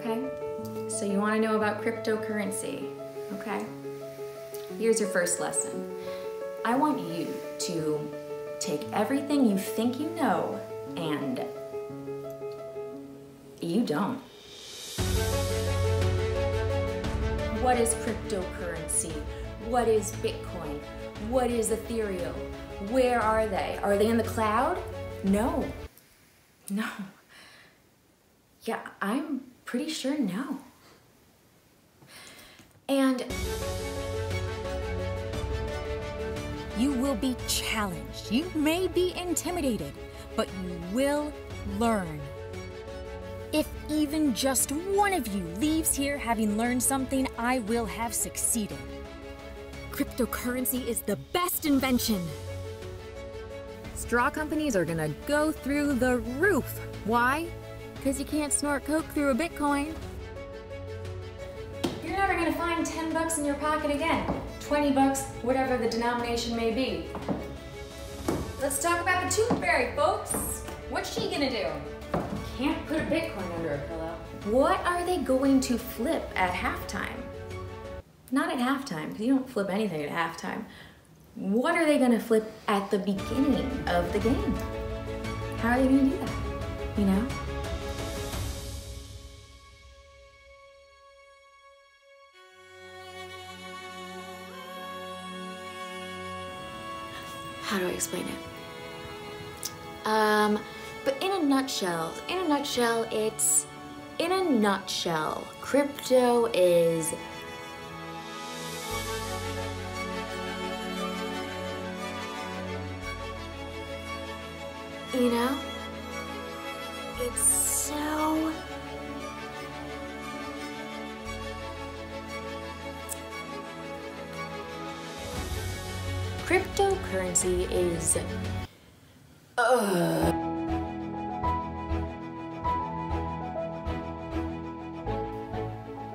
Okay? So you wanna know about cryptocurrency, okay? Here's your first lesson. I want you to take everything you think you know and you don't. What is cryptocurrency? What is Bitcoin? What is Ethereum? Where are they? Are they in the cloud? No. No. Yeah, I'm pretty sure no. And You will be challenged. You may be intimidated, but you will learn. If even just one of you leaves here having learned something, I will have succeeded. Cryptocurrency is the best invention. Straw companies are gonna go through the roof. Why? Because you can't snort coke through a Bitcoin. you're never gonna find 10 bucks in your pocket again. 20 bucks, whatever the denomination may be. Let's talk about the tooth fairy, folks. What's she gonna do? Can't put a Bitcoin under a pillow. What are they going to flip at halftime? Not at halftime, because you don't flip anything at halftime. What are they gonna flip at the beginning of the game? How are they gonna do that? You know? How do I explain it? Um, but in a nutshell, in a nutshell, it's, in a nutshell, crypto is you know, it's so cryptocurrency is.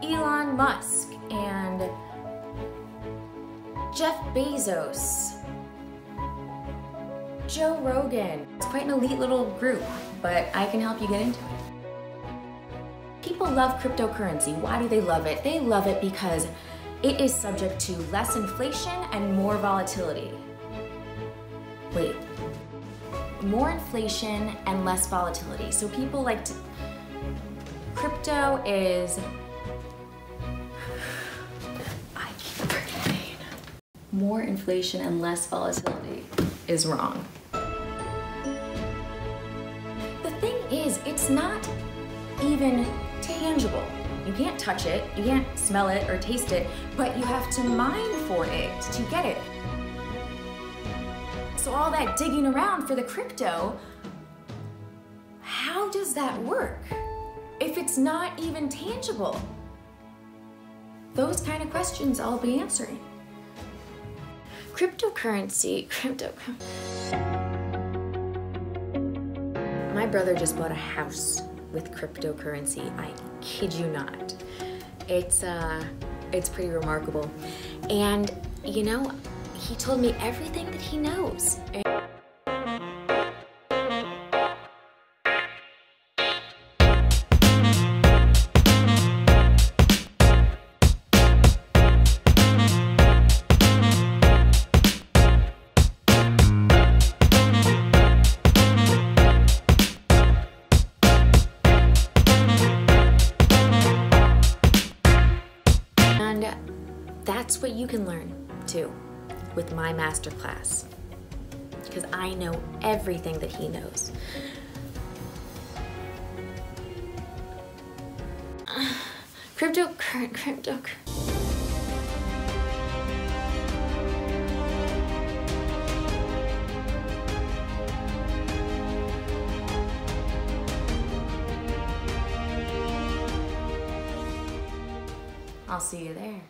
Elon Musk and Jeff Bezos, Joe Rogan. It's quite an elite little group, but I can help you get into it. People love cryptocurrency. Why do they love it? They love it because it is subject to less inflation and more volatility. Wait, more inflation and less volatility. So people like to, crypto is, I keep forgetting. More inflation and less volatility is wrong. The thing is, it's not even tangible. You can't touch it, you can't smell it or taste it, but you have to mine for it to get it. So all that digging around for the crypto, how does that work if it's not even tangible? Those kind of questions I'll be answering. Cryptocurrency, crypto. My brother just bought a house with cryptocurrency. I kid you not. It's uh it's pretty remarkable. And you know, he told me everything that he knows. You can learn too with my masterclass because I know everything that he knows. Crypto, crypto. I'll see you there.